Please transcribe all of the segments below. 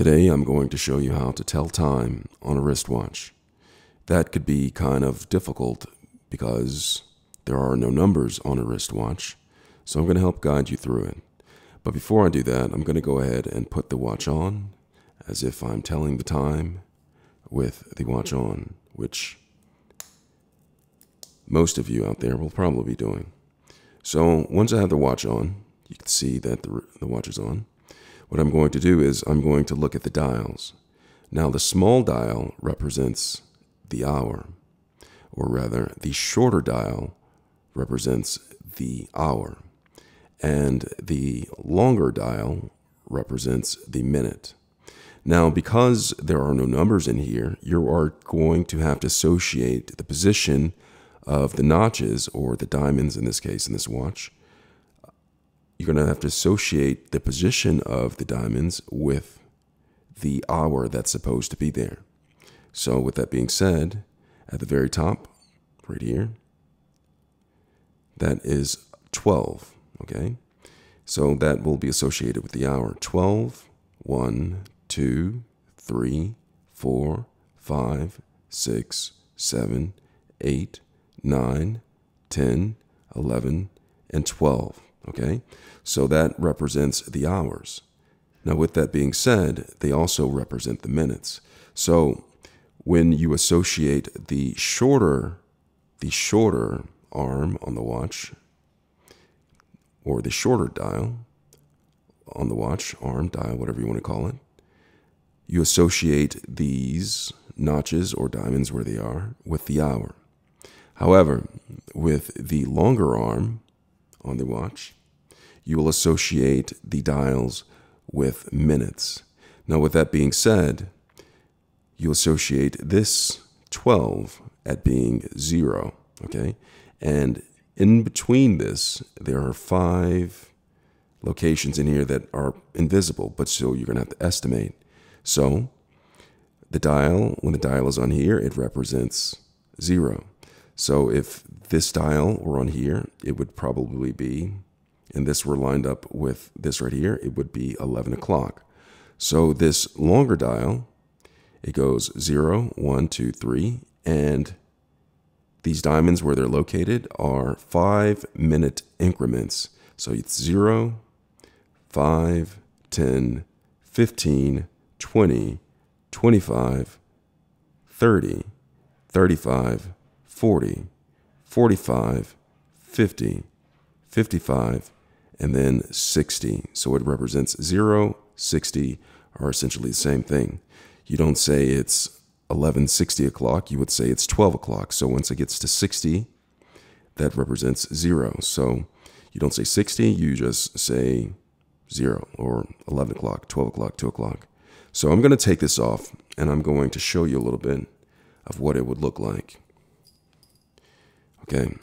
Today I'm going to show you how to tell time on a wristwatch. That could be kind of difficult because there are no numbers on a wristwatch, so I'm going to help guide you through it. But before I do that, I'm going to go ahead and put the watch on as if I'm telling the time with the watch on, which most of you out there will probably be doing. So once I have the watch on, you can see that the, the watch is on. What I'm going to do is I'm going to look at the dials. Now the small dial represents the hour, or rather the shorter dial represents the hour, and the longer dial represents the minute. Now, because there are no numbers in here, you are going to have to associate the position of the notches, or the diamonds in this case, in this watch. You're going to have to associate the position of the diamonds with the hour that's supposed to be there. So, with that being said, at the very top, right here, that is 12, okay? So that will be associated with the hour. 12, 1, 2, 3, 4, 5, 6, 7, 8, 9, 10, 11, and 12, okay? So that represents the hours. Now, with that being said, they also represent the minutes. So when you associate the shorter, the shorter arm on the watch, or the shorter dial on the watch, arm, dial, whatever you want to call it, you associate these notches or diamonds where they are with the hour. However, with the longer arm on the watch, you will associate the dials with minutes. Now, with that being said, you associate this 12 at being zero, okay? And in between this, there are five locations in here that are invisible, but so you're to have to estimate. So the dial, when the dial is on here, it represents zero. So if this dial were on here, it would probably be, and this were lined up with this right here, it would be 11 o'clock. So this longer dial, it goes 0, 1, 2, 3, and these diamonds where they're located are five minute increments. So it's 0, 5, 10, 15, 20, 25, 30, 35, 40, 45, 50, 55, and then 60. So it represents 0, 60 are essentially the same thing. You don't say it's 11, 60 o'clock, you would say it's 12 o'clock. So once it gets to 60, that represents 0. So you don't say 60, you just say 0 or 11 o'clock, 12 o'clock, 2 o'clock. So I'm going to take this off and I'm going to show you a little bit of what it would look like. Okay,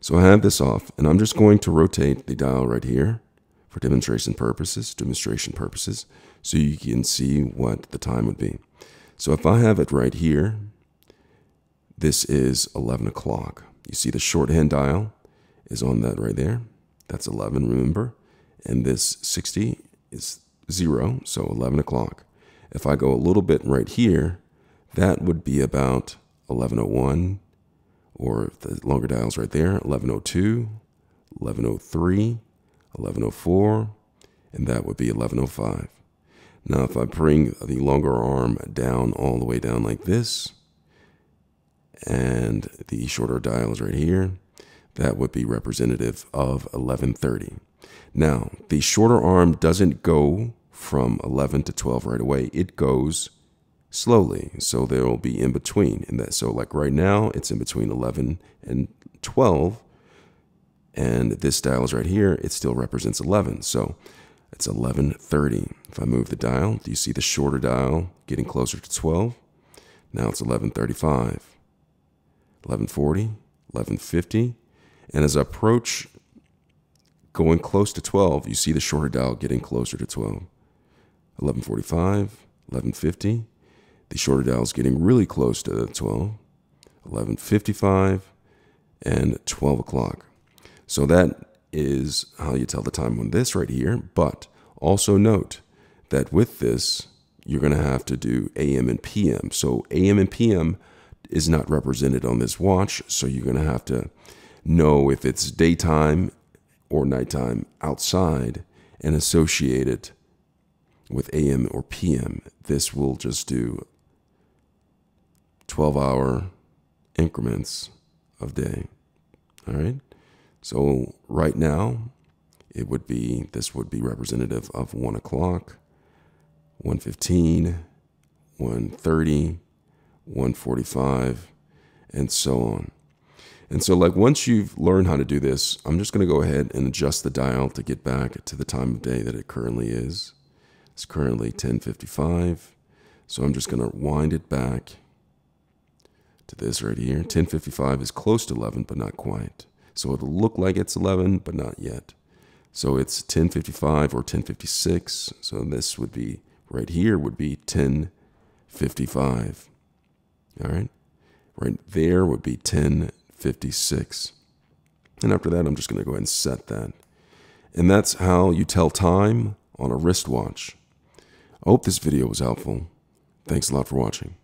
so I have this off and I'm just going to rotate the dial right here for demonstration purposes, demonstration purposes, so you can see what the time would be. So if I have it right here, this is 11 o'clock. You see the shorthand dial is on that right there. That's 11, remember? And this 60 is zero, so 11 o'clock. If I go a little bit right here, that would be about 1101, or the longer dials right there, 1102, 1103, 1104, and that would be 1105. Now, if I bring the longer arm down all the way down like this, and the shorter dial is right here, that would be representative of 1130. Now, the shorter arm doesn't go from 11 to 12 right away. It goes slowly. So there will be in between. And that so like right now it's in between 11 and 12 and this dial is right here, it still represents 11. So it's 11:30. If I move the dial, do you see the shorter dial getting closer to 12? Now it's 11:35. 11:40, 11:50, and as I approach going close to 12, you see the shorter dial getting closer to 12. 1145, 1150. The shorter dial is getting really close to 12, 1155, and 12 o'clock. So that is how you tell the time on this right here. But also note that with this, you're going to have to do AM and PM. So AM and PM is not represented on this watch, so you're going to have to know if it's daytime or nighttime outside and associate it with AM or PM. This will just do 12 hour increments of day. All right. So right now, it would be this would be representative of one o'clock, 115, 130, 145, and so on. And so, like, once you've learned how to do this, I'm just going to go ahead and adjust the dial to get back to the time of day that it currently is. It's currently 1055. So I'm just going to wind it back to this right here. 1055 is close to 11, but not quite. So it'll look like it's 11, but not yet. So it's 1055 or 1056. So this would be right here would be 1055. All right. Right there would be 1056. And after that, I'm just going to go ahead and set that. And that's how you tell time on a wristwatch. I hope this video was helpful. Thanks a lot for watching.